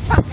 something.